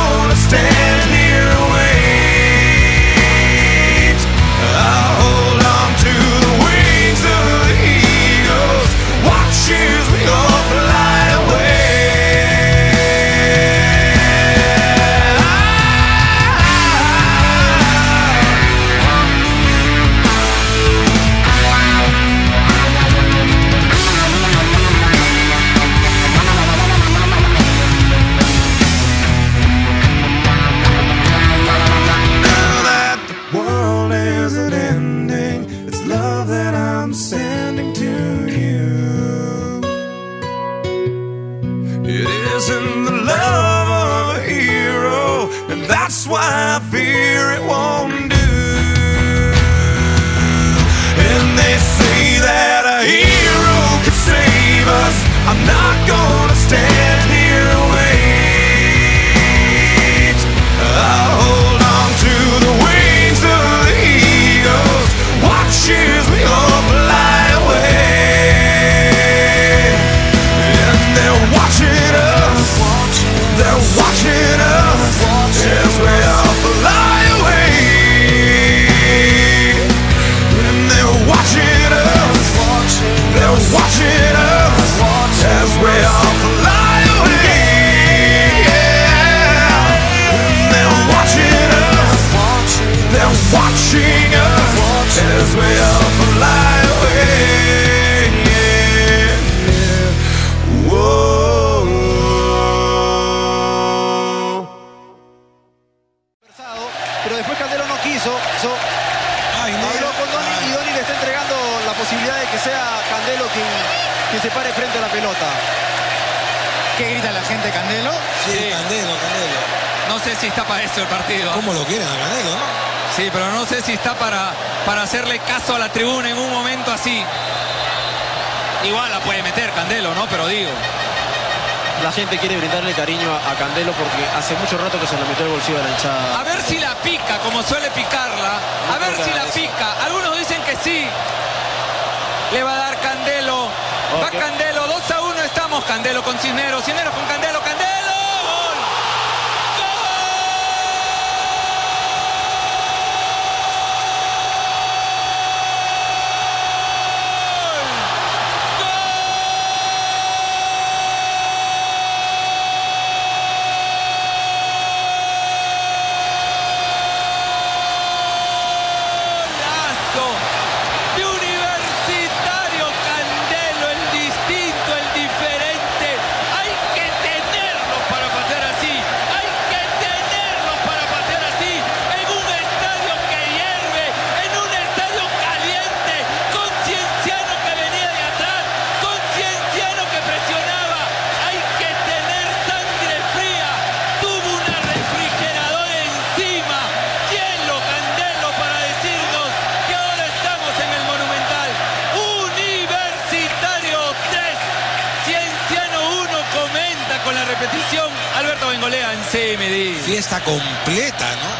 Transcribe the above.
gonna stand I'm sending to you. It isn't the love of a hero, and that's why I fear watching us as we all fly posibilidad de que sea Candelo quien, quien se pare frente a la pelota. ¿Qué grita la gente, Candelo? Sí, Candelo, Candelo. No sé si está para eso el partido. ¿Cómo lo quieren a Candelo, no? Sí, pero no sé si está para, para hacerle caso a la tribuna en un momento así. Igual la puede meter Candelo, ¿no? Pero digo. La gente quiere brindarle cariño a, a Candelo porque hace mucho rato que se lo metió el bolsillo de la hinchada. A ver si la pica, como suele picarla. A ver si la pica. Algunos dicen que sí. Le va a dar Candelo. Va Ok. Candelo. 2 a 1 estamos. Candelo con Cisneros. Cisneros con Candelo. Fiesta completa, ¿no?